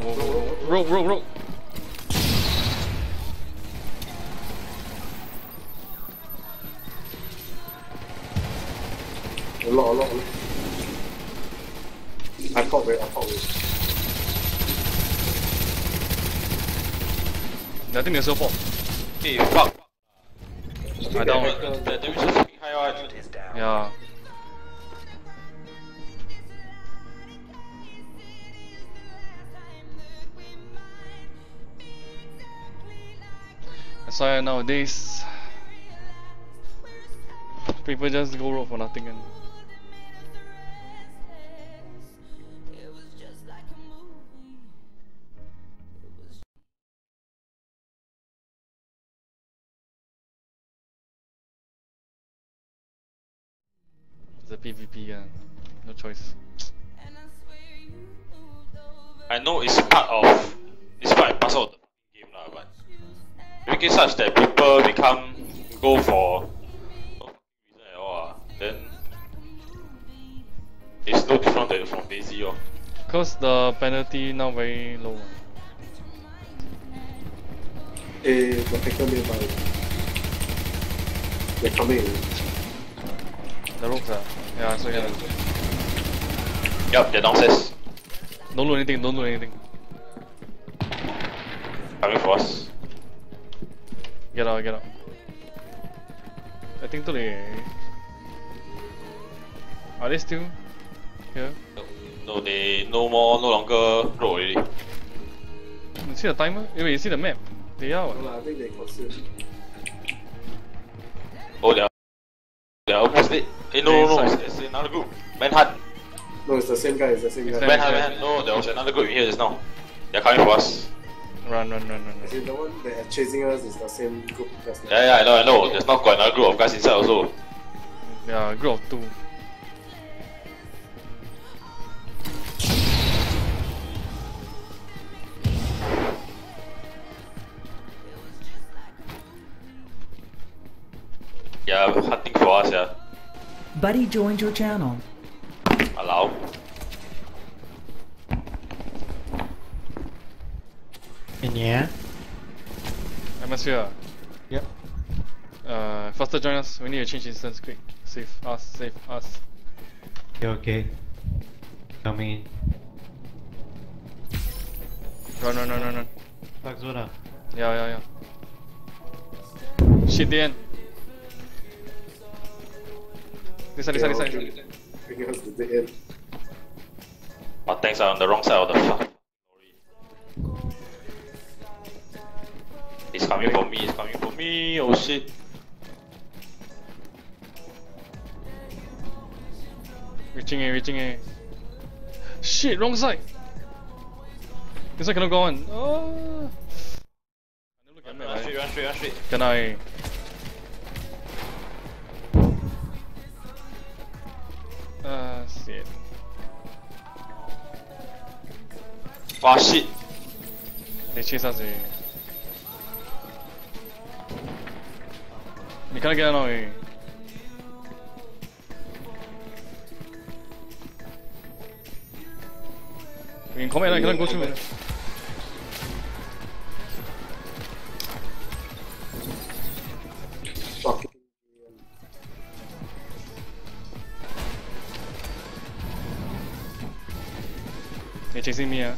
whoa, whoa, whoa. Rogue, rogue, rogue. A lot, a lot. I fought with, I fought with. I think there's no fault. Hey, fuck. I down. The, the damage is fucking high one. Yeah. That's why nowadays people just go rogue for nothing and a PvP yeah. No choice. I know it's part of, it's part and parcel of the game lah, but make it such that people become go for no reason at all ah, then it's no different than from DayZ oh. Cause the penalty now very low. Eh, the hacker nearby. They're coming. The ropes ah. Yeah, so yeah. Yup, they're downstairs. Don't do anything, don't do anything. Coming for us. Get out, get out. I think too late. Are they still here? No, no, they no more, no longer roll already. You see the timer? Eh, wait, you see the map? They are No I think they. Oh, they're, they're almost dead. Eh, no, no, no, it's, it's another group. Manhunt. No, it's the same guy, it's the same It's guy. Manhunt, Manhunt. No, there was another group in here just now. They're coming for us. Run, run, run, run, As run. the one that are chasing us is the same group just now. Yeah, yeah, I know, I know. There's not got another group of guys inside also. Yeah, group of two. Yeah, hunting for us, yeah. Buddy joined your channel. Allow. Yeah? Atmosphere. Yep. Uh, faster join us. We need to change instance quick. Save us, save us. Okay, okay. Coming in. Run, run, run, run, run. Fuck Zoda. Yeah, yeah, yeah. Shit, the end. This side, this side, this side. Bringing us to the end. Our tanks are on the wrong side of the fuck. Coming for me, he's coming for me, oh shit. Reaching A, reaching A. Shit, wrong side. This side cannot go on. Oh. I never look at Run, run straight, run straight, run straight. Can I? Ah, shit. Ah shit. They chase us eh. We cannot get out now eh. We can comment, I cannot go through it. Fucking. They're chasing me ah.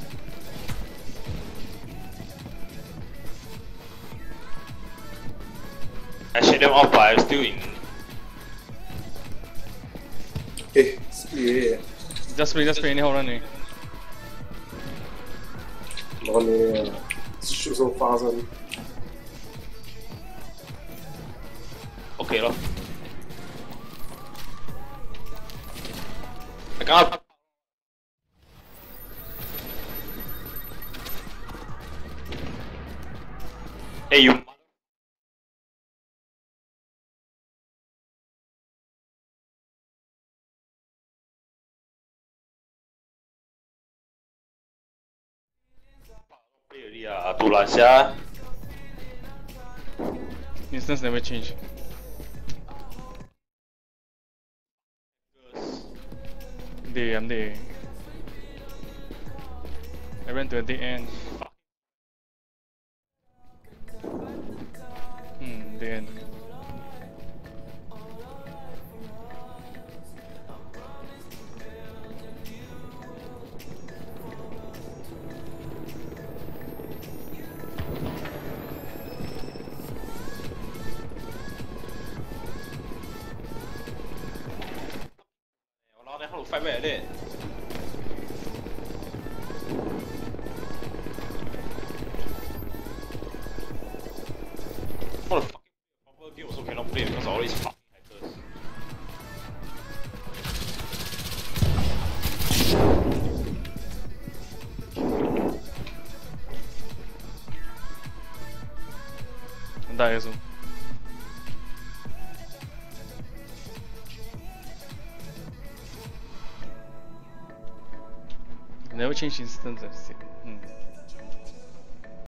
Them off, but I'm still in. Eh, split. Just play, just play anyhow run eh. Non eh, shoot so fast one. Okay lor. I can't. Play already ah. Instance never change. They, I'm the. I ran to dead end. To fight back fucking proper game also cannot play because of all these fucking Never change instance. I see. Hmm.